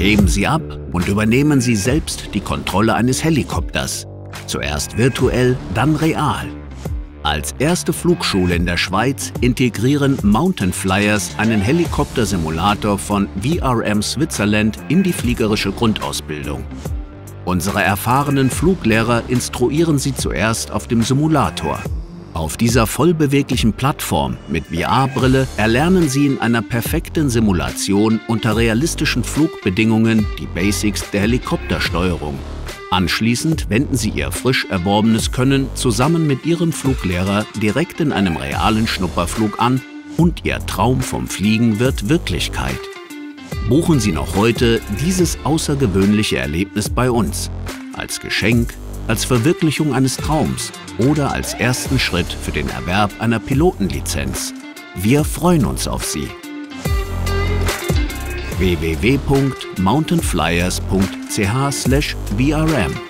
Heben Sie ab und übernehmen Sie selbst die Kontrolle eines Helikopters. Zuerst virtuell, dann real. Als erste Flugschule in der Schweiz integrieren Mountain Flyers einen Helikoptersimulator von VRM Switzerland in die fliegerische Grundausbildung. Unsere erfahrenen Fluglehrer instruieren sie zuerst auf dem Simulator. Auf dieser vollbeweglichen Plattform mit VR-Brille erlernen Sie in einer perfekten Simulation unter realistischen Flugbedingungen die Basics der Helikoptersteuerung. Anschließend wenden Sie Ihr frisch erworbenes Können zusammen mit Ihrem Fluglehrer direkt in einem realen Schnupperflug an und Ihr Traum vom Fliegen wird Wirklichkeit. Buchen Sie noch heute dieses außergewöhnliche Erlebnis bei uns. Als Geschenk als Verwirklichung eines Traums oder als ersten Schritt für den Erwerb einer Pilotenlizenz. Wir freuen uns auf Sie. www.mountainflyers.ch/vrm